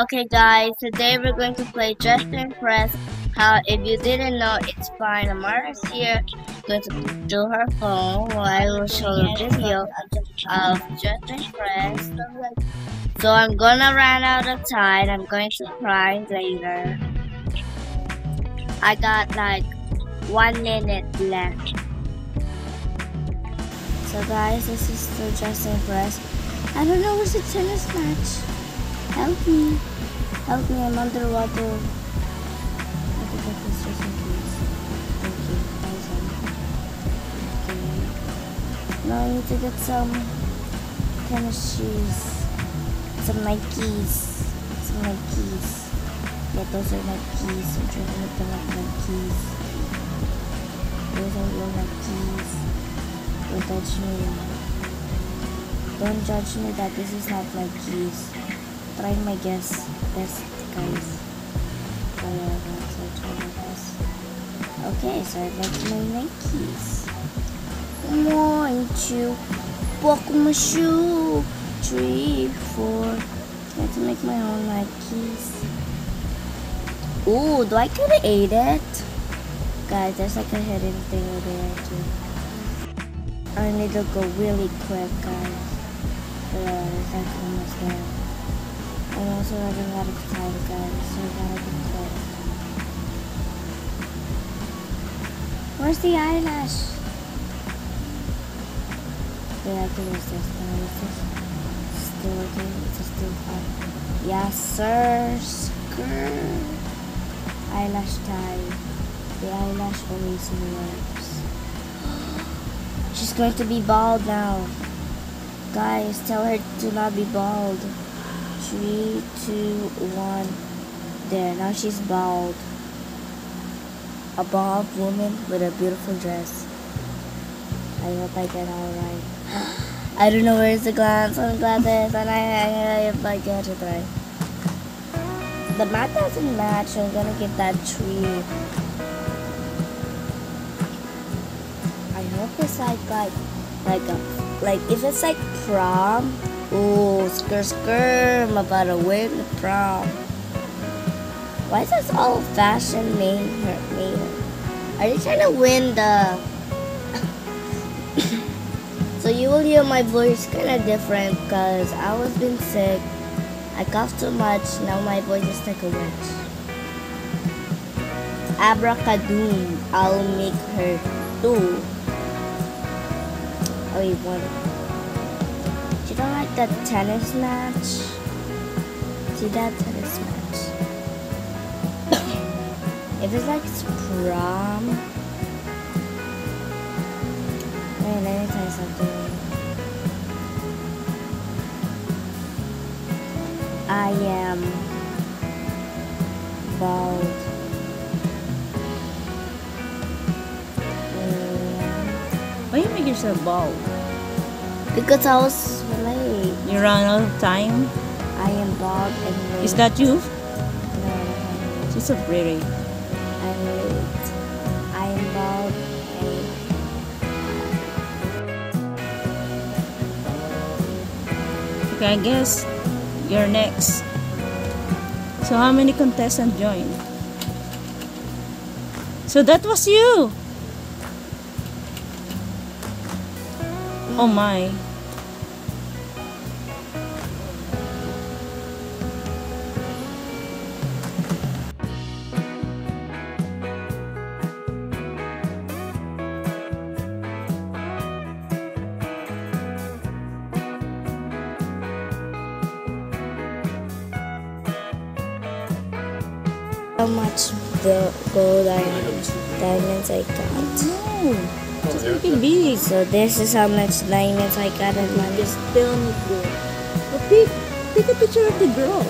Okay guys, today we're going to play Just Impress. How if you didn't know, it's fine. Amara's here going to do her phone while I will show a video of Just Impress. So I'm gonna run out of time. I'm going to cry later. I got like one minute left. So guys, this is the Just Press. I don't know what's the tennis match. Help me. Help me, I'm underwater. Now I need to get some tennis shoes. Some Nikes. Some Nikes. Yeah, those are Nikes. I'm trying to look them up Nikes. Those are real Nikes. Don't judge me. Don't judge me that this is not Nikes try my guess best guys okay so I'd like my Nikes one two buckle my shoe three four I have to make my own Nikes Ooh, do I create it? Guys, there's like a hidden thing over there too. I need to go really quick, guys. There's like almost there. I'm also running out of time, guys, so I gotta be quick. Where's the eyelash? Yeah, I can use this. Can I use this? Still? It's still fun. Yes, sir. Skirt. Eyelash tie. The eyelash erasing works. She's going to be bald now. Guys, tell her to not be bald. Three, two, one. There, now she's bald. A bald woman with a beautiful dress. I hope I get all right. I don't know where's the glance on glasses, and I, I, I, I get it right. The mat doesn't match, I'm gonna get that tree. I hope it's like like like a like if it's like prom ooh, skr skr, I'm about to win the prom. Why is this all fashion name hurt me? Are you trying to win the... so you will hear my voice kind of different because I was been sick. I coughed too much, now my voice is like a witch. Abracadoom, I'll make her do. Oh, wait, one don't like that tennis match. See that tennis match? if it's like prom. Wait, let me tell you something. I am bald. Why you make yourself bald? Because I was late. you run out of time? I am bald and late. Is that you? No, She's so pretty. I'm late. I am bald and Okay, I guess you're next. So how many contestants joined? So that was you! Oh my. How much the gold and diamonds I got. No, just make it big. So this is how much diamonds I got in money. Just tell me good. Well, pick, pick a picture of the girl.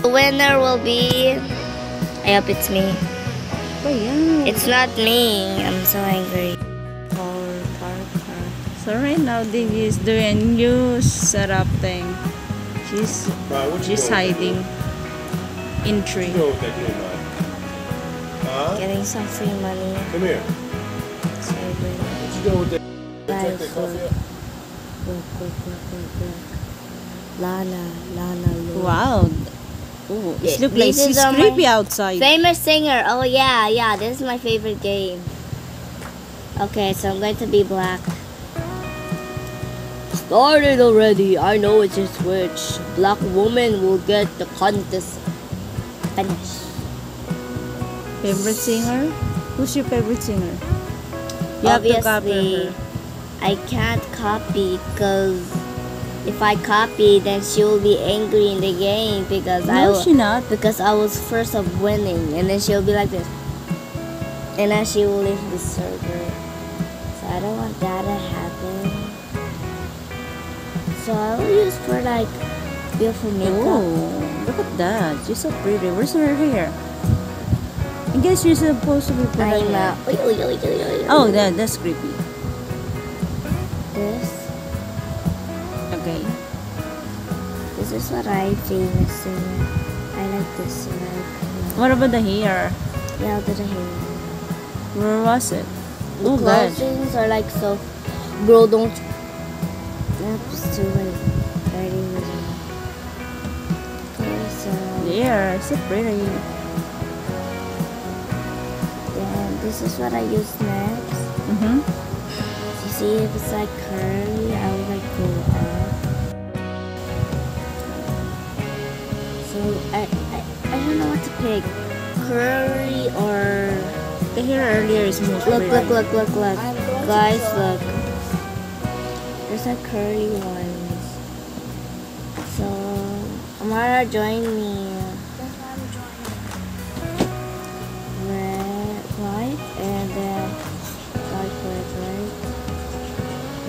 The winner will be, I hope it's me. pa yeah. It's not me. I'm so angry. Car, car, car. So right now, Diggy is doing new setup thing. She's Right, what you she's doing with that hiding in tree. you doing with that green light? Huh? Getting some free money. Come here. Saving. What you doing with that? Guys, Take look. Look, look, look, look, look. Lana, Lana, look. Wow. Oh, it looks like these it's um, creepy outside. Famous singer. Oh yeah, yeah. This is my favorite game. Okay, so I'm going to be black. Started already. I know it's a switch. Black woman will get the contest. Finish. Favorite singer? Who's your favorite singer? You have to copy Obviously. I can't copy because if I copy, then she will be angry in the game because I No, will- she not. because I was first of winning, and then she'll be like this, and then she will leave the server. So I don't want that to happen. So I will use for like beautiful makeup. Oh, look at that. She's so pretty. Where's her hair? I guess you're supposed to be put her I'm uh, oy, oy, oy, oy, oy, Oh, that, that's creepy. this Okay. this is what I famous singer. I like this like What about the hair? yeah the hair. Where was it? The Oh, gosh. closings are like so. Girl, don't. Yep, it's too late. Already was Okay, so. The hair, so pretty. Then this is what I use next. Mm-hmm. You see, if it's like curly, I would like go up. So I, I, I don't know what to pick. Curly or. The hair earlier is more Look, look, look, look, look. Guys, look. There's like curly ones. So, Amara, join me. Red, white, and then dark red, right?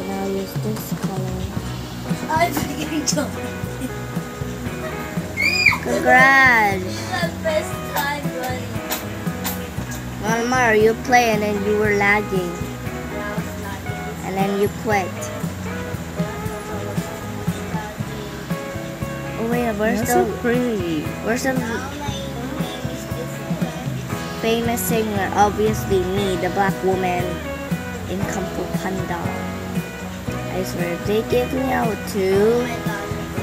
And I'll use this color. I'm getting to Congrats! the first time running. Amara, you play and then you were lagging. And I was not getting And then you quit. Oh wait, where's That's the so pretty. where's the Now my name is this famous singer, obviously me, the black woman in Fu Panda. I swear, if they give me out too,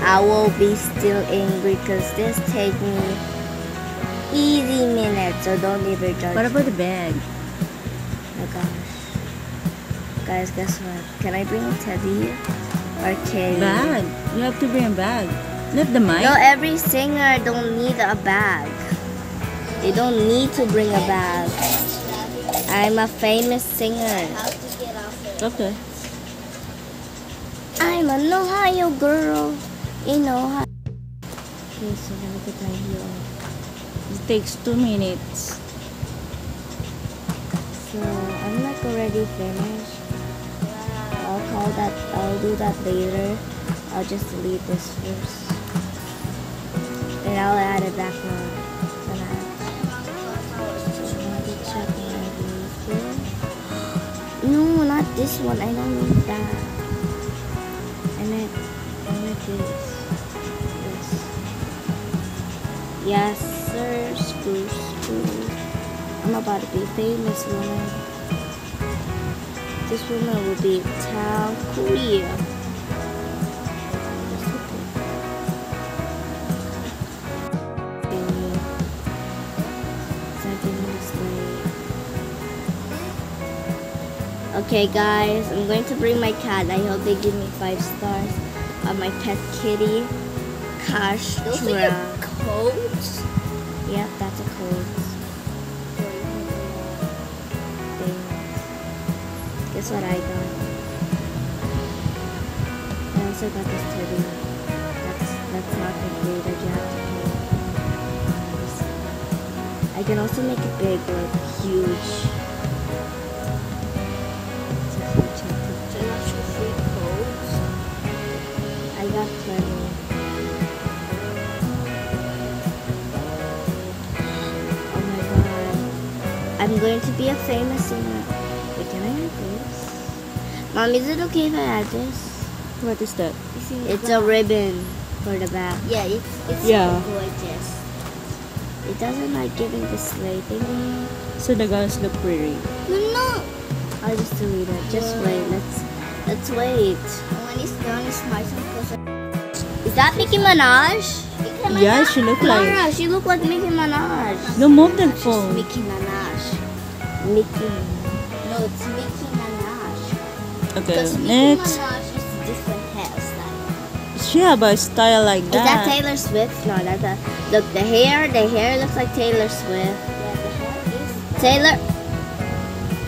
I will be still angry because this take me easy minutes, so don't even judge. What about the bag? Oh my gosh. Guys, guess what? Can I bring a teddy? Or can Bag. You have to bring a bag. Not the mic. No, every singer don't need a bag. They don't need to bring a bag. I'm a famous singer. How to get off. Okay. I'm an Ohio girl in Ohio. Okay, so I heal. It takes two minutes. So I'm like already finished. I'll call that. I'll do that later. I'll just delete this first, and I'll add check my video. No, not this one. I don't need that. I meant, I meant this. Yes, sir. Screw, screw. I'm about to be famous woman. This woman will be Tao Korea. Okay guys, I'm going to bring my cat. I hope they give me five stars on my pet kitty, Those are your codes? Yep, that's a code. Guess what I got? I also got this teddy. That's that's not completed. You have to pay. I can also make it big, like huge. I'm going to be a famous singer. Wait, can I add this? Mom, is it okay if I add this? What is that? It's a ribbon for the back. Yeah, it's, it's Yeah. so gorgeous. It doesn't like giving the sleigh thingy. So the guys look pretty. No, no. I'll just delete it. Just wait. Let's let's wait. When it's done, it's nice and close. Is that Nicki Minaj? Yeah, she look like. Laura, she look like Nicki Minaj. No, move the She's phone. Mickey Minaj. Nicki. No, it's Mickey Minaj. Okay, Because Mickey next. Minaj is different hairstyle. She have a style like Is that that. Taylor Swift? No, that's a look. The hair, the hair looks like Taylor Swift. Yeah, the hair is. Taylor,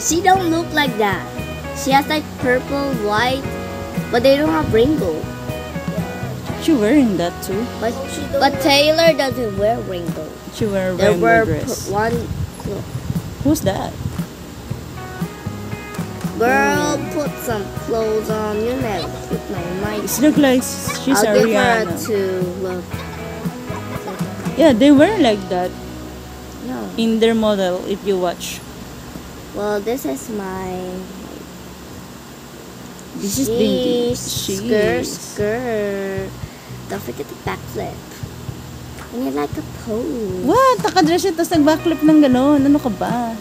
she don't look like that. She has like purple, white, but they don't have rainbow. She wearing that too. But she but Taylor doesn't wear rainbow. She wear rainbow were dress. one Who's that? girl put some clothes on. You never put my mic. Look like she's I'll a give Rihanna. a two. Look, Yeah, they wear like that no. in their model if you watch. Well, this is my This is Dingy. She's skirt, skirt. Don't forget the backflip. And you like a pose. What? Nakadress siya tapos nag-backflip ng gano'n. Ano ka ba?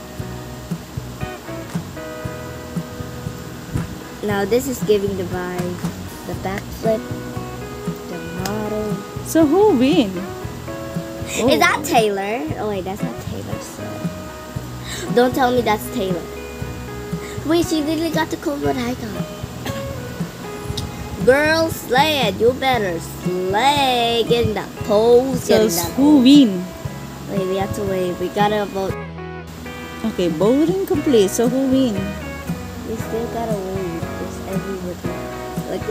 Now this is giving the vibe. The backflip. The model. So who win? Oh. Is that Taylor? Oh wait, that's not Taylor Swift. Don't tell me that's Taylor. Wait, she literally got the code what I got. Girl, slay it. You better slay. Get in that pose. So that who win? Wait, we have to wait. We gotta vote. Okay, voting complete. So who win? We still gotta wait. Because everybody. Like,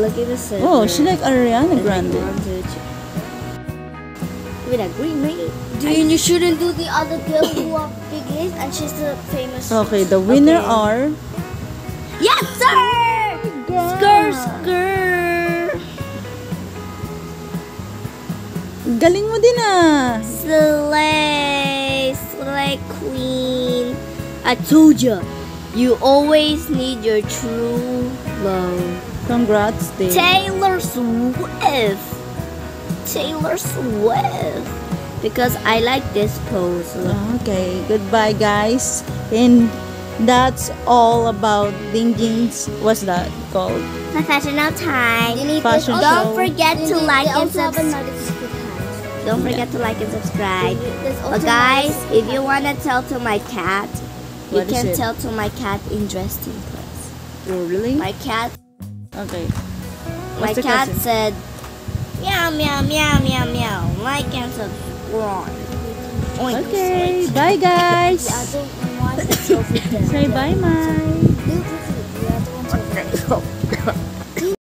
look at the server. Oh, she like Ariana Grande. one, two, three. With a green. Dude, you shouldn't do the other girl who are biggest and she's the famous. Okay, the winner Okay. are Yes! Skr. Galing mo din ah. Slay, slay queen. I told you, you always need your true love. Congrats, Dave. Taylor Swift. Taylor Swift. Because I like this pose. Okay, goodbye guys. And that's all about Dingjing's, what's that called? Professional time. Fashion show. Don't forget to like and subscribe. another secret house. Don't forget to like and subscribe. But guys, if you want to tell to my cat, you What is can it? tell to my cat in Dressing Place. Oh, really? My cat, Okay. my What's the cat question? said, meow meow meow meow meow. Like and subscribe. Oink, Okay, bye guys. The other one is